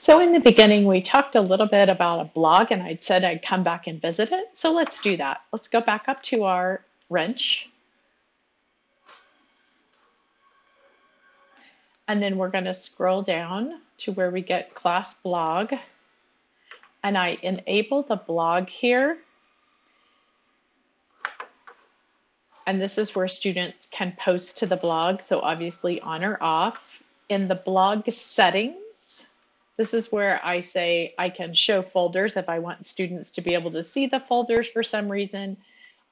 So in the beginning, we talked a little bit about a blog and I'd said I'd come back and visit it. So let's do that. Let's go back up to our wrench. And then we're going to scroll down to where we get class blog. And I enable the blog here. And this is where students can post to the blog. So obviously on or off. In the blog settings, this is where I say I can show folders if I want students to be able to see the folders for some reason.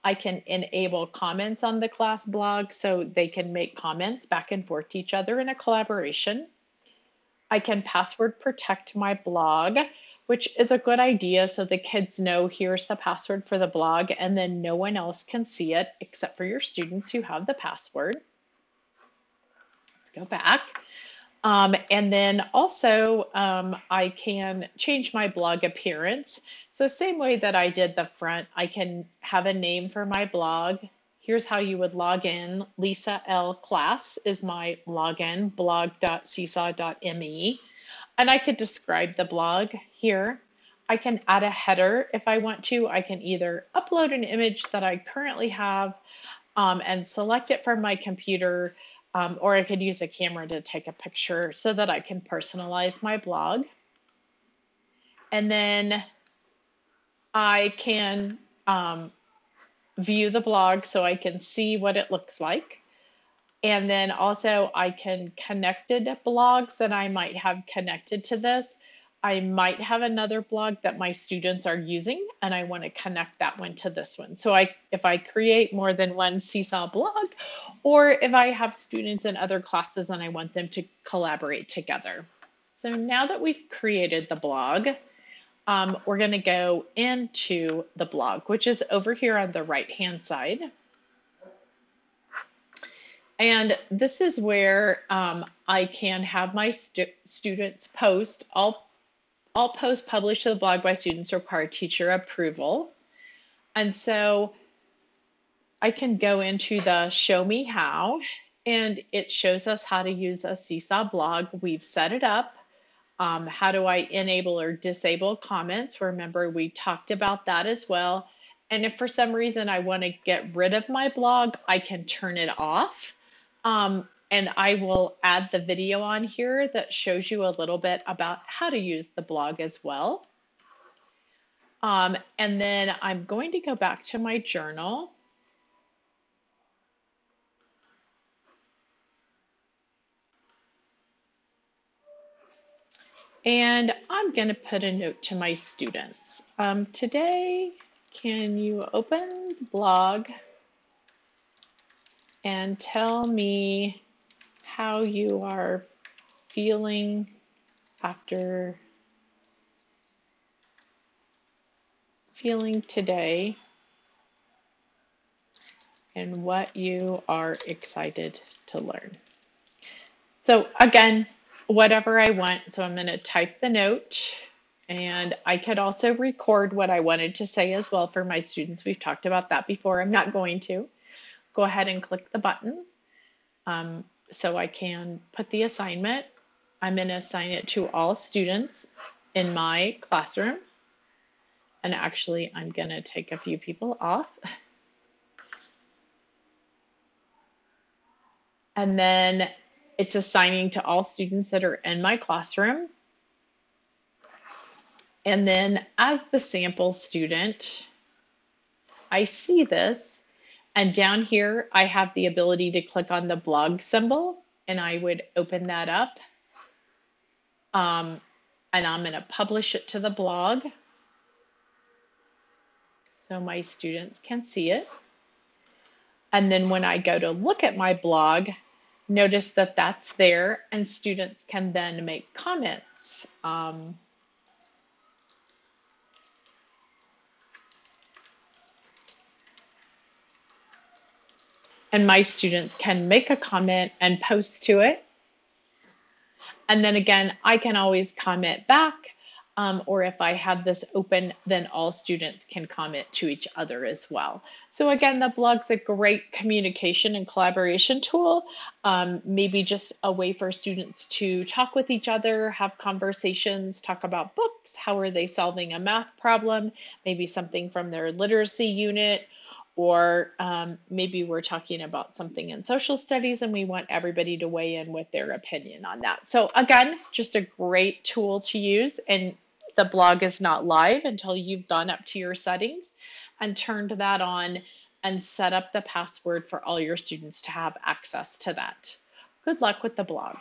I can enable comments on the class blog so they can make comments back and forth to each other in a collaboration. I can password protect my blog, which is a good idea so the kids know here's the password for the blog and then no one else can see it except for your students who have the password. Let's go back. Um, and then also um, I can change my blog appearance. So same way that I did the front, I can have a name for my blog. Here's how you would log in. Lisa L class is my login, blog.seesaw.me. And I could describe the blog here. I can add a header if I want to. I can either upload an image that I currently have um, and select it from my computer um, or I could use a camera to take a picture so that I can personalize my blog. And then I can um, view the blog so I can see what it looks like. And then also I can connected blogs that I might have connected to this. I might have another blog that my students are using and I want to connect that one to this one. So I if I create more than one Seesaw blog or if I have students in other classes and I want them to collaborate together. So now that we've created the blog, um, we're going to go into the blog, which is over here on the right hand side. And this is where um, I can have my stu students post. I'll all posts published to the blog by students require teacher approval. And so I can go into the show me how, and it shows us how to use a Seesaw blog. We've set it up. Um, how do I enable or disable comments? Remember, we talked about that as well. And if for some reason I want to get rid of my blog, I can turn it off. Um, and I will add the video on here that shows you a little bit about how to use the blog as well. Um, and then I'm going to go back to my journal. And I'm going to put a note to my students. Um, today, can you open the blog and tell me how you are feeling after feeling today and what you are excited to learn. So again, whatever I want. So I'm going to type the note and I could also record what I wanted to say as well for my students. We've talked about that before. I'm not going to. Go ahead and click the button. Um, so I can put the assignment. I'm going to assign it to all students in my classroom. And actually, I'm going to take a few people off. And then it's assigning to all students that are in my classroom. And then as the sample student, I see this and down here, I have the ability to click on the blog symbol and I would open that up. Um, and I'm going to publish it to the blog so my students can see it. And then when I go to look at my blog, notice that that's there and students can then make comments. Um, and my students can make a comment and post to it. And then again, I can always comment back. Um, or if I have this open, then all students can comment to each other as well. So again, the blog's a great communication and collaboration tool. Um, maybe just a way for students to talk with each other, have conversations, talk about books, how are they solving a math problem, maybe something from their literacy unit, or um, maybe we're talking about something in social studies and we want everybody to weigh in with their opinion on that. So, again, just a great tool to use. And the blog is not live until you've gone up to your settings and turned that on and set up the password for all your students to have access to that. Good luck with the blog.